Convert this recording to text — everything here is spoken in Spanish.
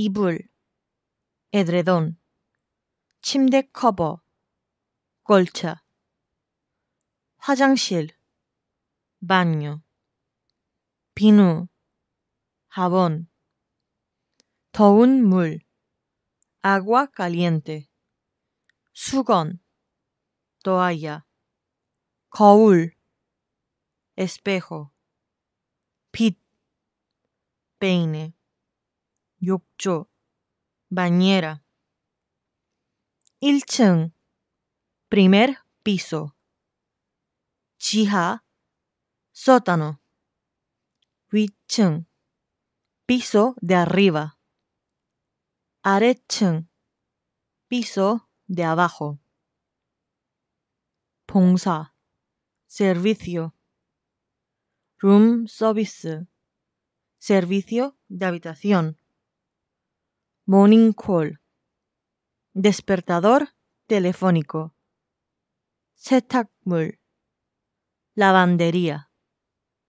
이불, edredón, 침대 커버, colcha, 화장실, baño, 비누, jabón, 더운 물, agua caliente, 수건, toalla, 거울, espejo, 빛, peine, 욕조, bañera. 1층, primer piso. 지하, sótano. 위층, piso de arriba. 아래층, piso de abajo. 봉사, servicio. room service, servicio de habitación. Morning call, despertador telefónico. 세탁물, lavandería.